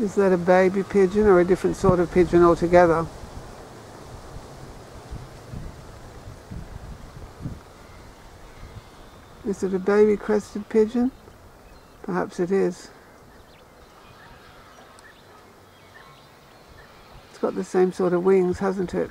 Is that a baby pigeon or a different sort of pigeon altogether? Is it a baby crested pigeon? Perhaps it is. It's got the same sort of wings, hasn't it?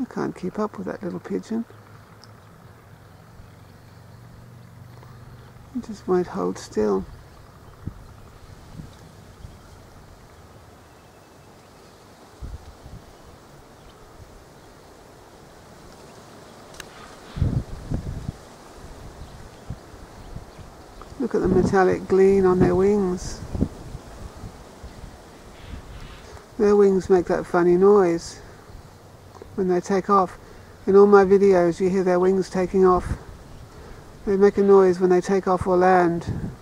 I can't keep up with that little pigeon. It just won't hold still. Look at the metallic gleam on their wings. Their wings make that funny noise when they take off. In all my videos you hear their wings taking off. They make a noise when they take off or land.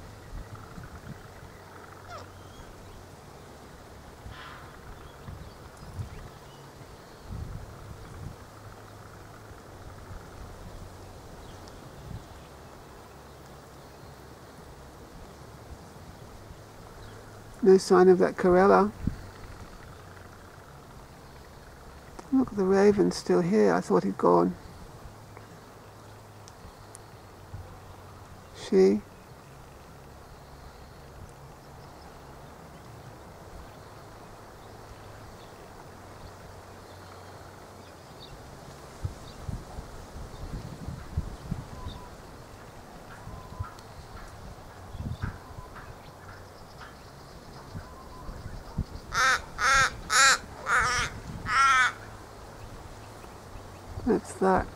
No sign of that Corella. Look, the raven's still here. I thought he'd gone. She. That's that.